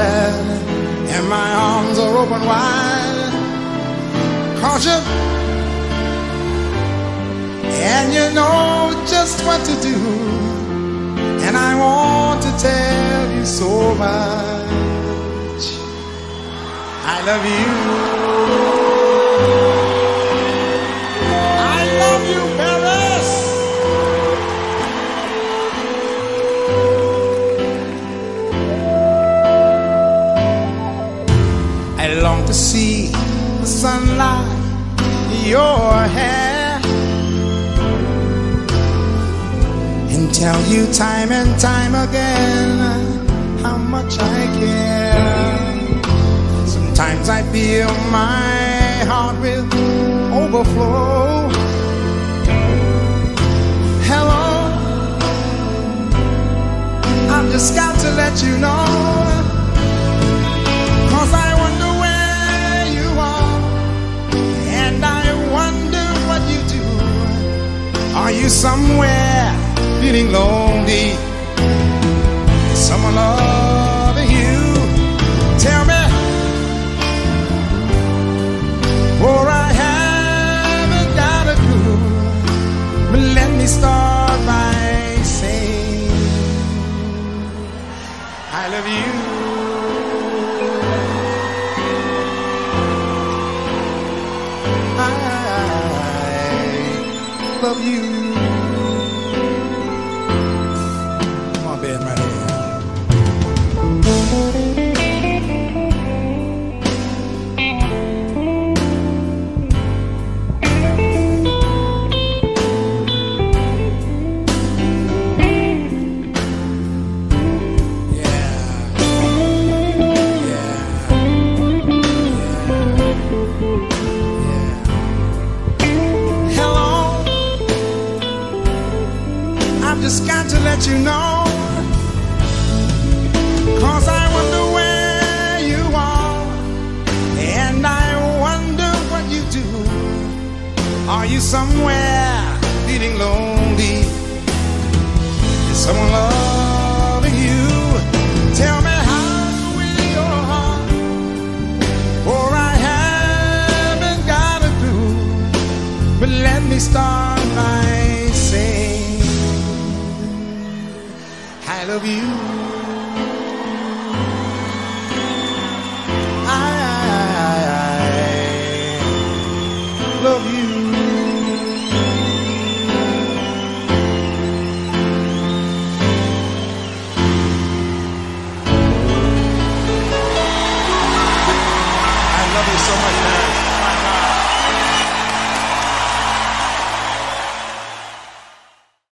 And my arms are open wide. Cause you, and you know just what to do, and I want to tell you so much. I love you. I long to see the sunlight in your hair and tell you time and time again how much I care. Sometimes I feel my heart will overflow. Hello, I've just got to let you know. Feeling lonely? Someone loving you? Tell me. For I haven't got a clue. But let me start by saying, I love you. I love you. Let you know. Cause I wonder where you are, and I wonder what you do. Are you somewhere Love you. I love you. I love you so much, man.